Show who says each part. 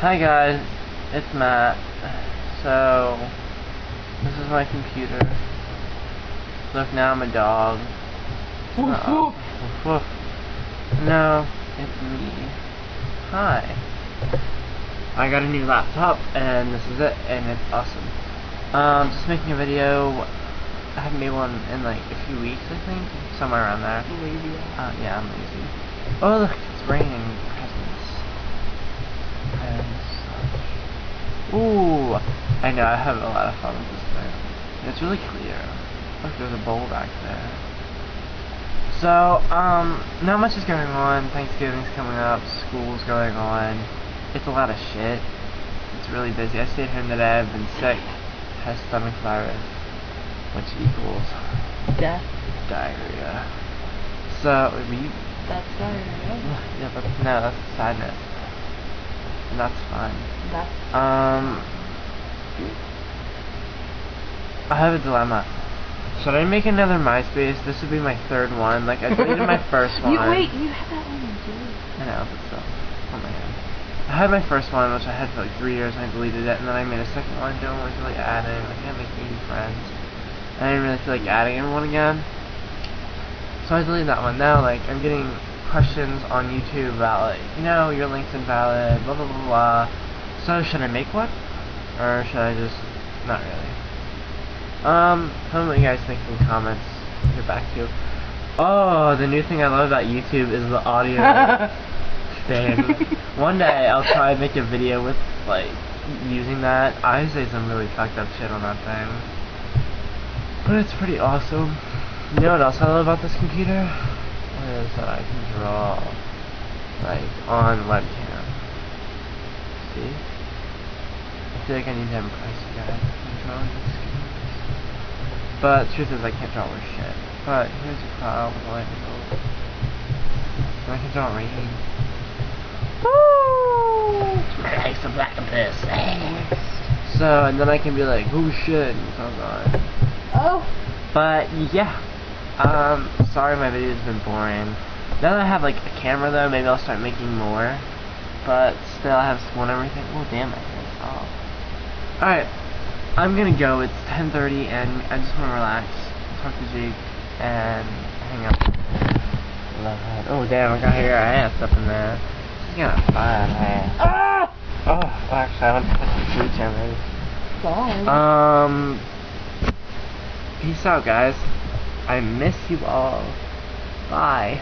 Speaker 1: Hi guys, it's Matt. So, this is my computer. Look, now I'm a dog.
Speaker 2: Woof, woof.
Speaker 1: woof, woof. No, it's me. Hi. I got a new laptop, and this is it, and it's awesome. Um, just making a video. I haven't made one in like a few weeks, I think, somewhere around there.
Speaker 2: Lazy.
Speaker 1: Uh, yeah, I'm lazy. Oh, look, it's raining I know, I have a lot of fun with this thing. It's really clear. Look, there's a bowl back there. So, um, not much is going on. Thanksgiving's coming up. School's going on. It's a lot of shit. It's really busy. I stayed home today. I've been sick. Has stomach virus, which equals
Speaker 2: Death.
Speaker 1: diarrhea. So,
Speaker 2: That's diarrhea.
Speaker 1: yeah, but no, that's sadness. And that's fun.
Speaker 2: That's
Speaker 1: Um, I have a dilemma. Should I make another MySpace? This would be my third one. Like, I deleted my first one.
Speaker 2: You wait, you had that one too.
Speaker 1: I know, but still. Oh my god. I had my first one, which I had for like three years, and I deleted it, and then I made a second one. Don't really feel like adding. I can't make any friends. I didn't really feel like adding anyone again. So I deleted that one. Now, like, I'm getting questions on YouTube about, like, you know, your link's invalid, blah, blah, blah, blah. So, should I make one? Or should I just, not really. Um, tell me what you guys think in the comments. Get back to. Oh, the new thing I love about YouTube is the audio thing. One day I'll try and make a video with like using that. I say some really fucked up shit on that thing. But it's pretty awesome. You know what else I love about this computer? Is that I can draw like on webcam. See? I feel like I need to guys. I'm drawing this But the truth is I can't draw worth shit. But here's a cloud with a bolt. And I can draw rain. Woo! Black abyss. So, and then I can be like, who should and so on.
Speaker 2: Oh.
Speaker 1: But, yeah. Um, sorry my video's been boring. Now that I have, like, a camera, though, maybe I'll start making more. But, still, I have one and everything. Oh, damn, I can't off. Alright, I'm gonna go. It's 10.30, and I just want to relax, talk to Jake, and hang out. Love that. Oh, damn, I got your ass up in there. She's got a fine ass.
Speaker 2: Ah.
Speaker 1: Oh, well, actually, I want to put the food cameras.
Speaker 2: Bye.
Speaker 1: Um, peace out, guys. I miss you all. Bye.